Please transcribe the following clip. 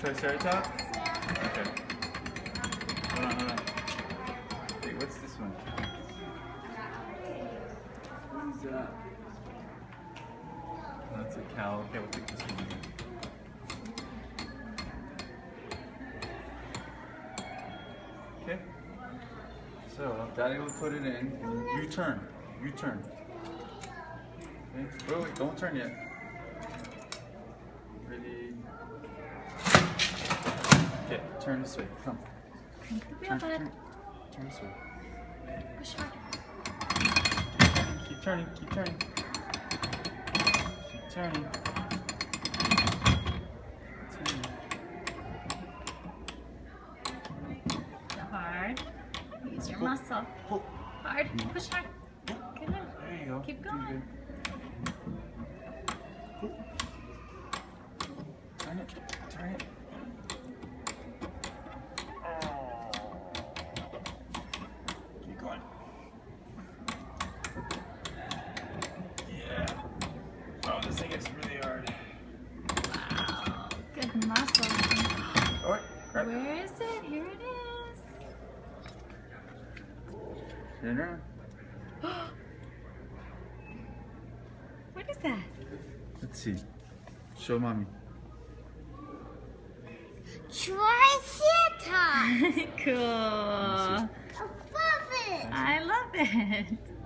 Triceratops? Okay. Hold on, hold on. Wait, what's this one? What is that? That's a cow. Okay, we'll take this one. Okay. So, Daddy will put it in. You turn. You turn. Okay. Wait, wait, don't turn yet. Turn this way. Come. The wheel, Turn, turn, turn this way. Push hard. Keep turning, keep turning. Keep turning. Turning. Hard. Use your Pull, muscle. Pull. Hard. Mm-hmm. Push hard. Good. There you go. Keep going. Turn it, turn it. Keep going. Yeah. Oh, this thing is really hard. Wow. Good muscle. All right. Where is it? Here it is. Turn around. what is that? Let's see. Show mommy. Triceratops. cool. I love it. I love it.